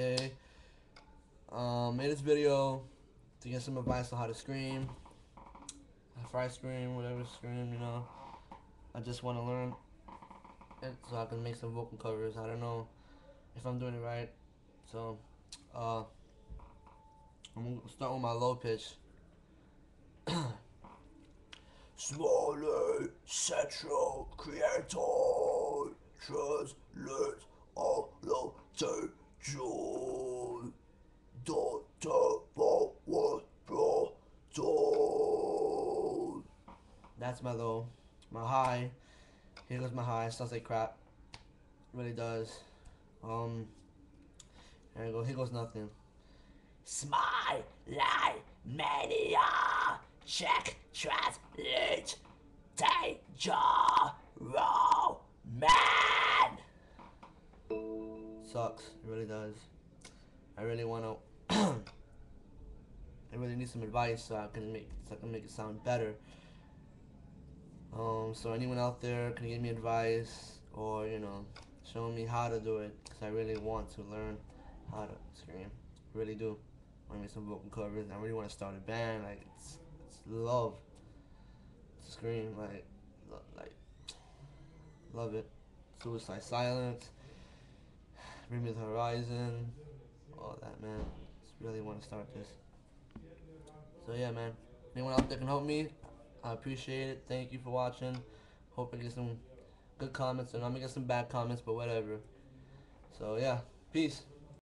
Hey, um, made this video to get some advice on how to scream, if I scream, whatever scream, you know. I just want to learn it so I can make some vocal covers. I don't know if I'm doing it right, so uh, I'm gonna start with my low pitch. Smalley Central Creator Translate all Forward Proton That's my low. My high. Here goes my high. Sounds like crap. really does. Um there you go. Here goes nothing. Smile like mania. Check Sucks. It really does. I really want to. I really need some advice so I can make so I can make it sound better. Um, so anyone out there can give me advice or you know show me how to do it because I really want to learn how to scream. Really do. I make some vocal covers. I really want to start a band. Like it's, it's love to scream. Like lo like love it. Suicide Silence. Bring Me the Horizon. All that man. Just really want to start this. So yeah, man. Anyone out there can help me? I appreciate it. Thank you for watching. Hope I get some good comments, and I'm gonna get some bad comments, but whatever. So yeah, peace.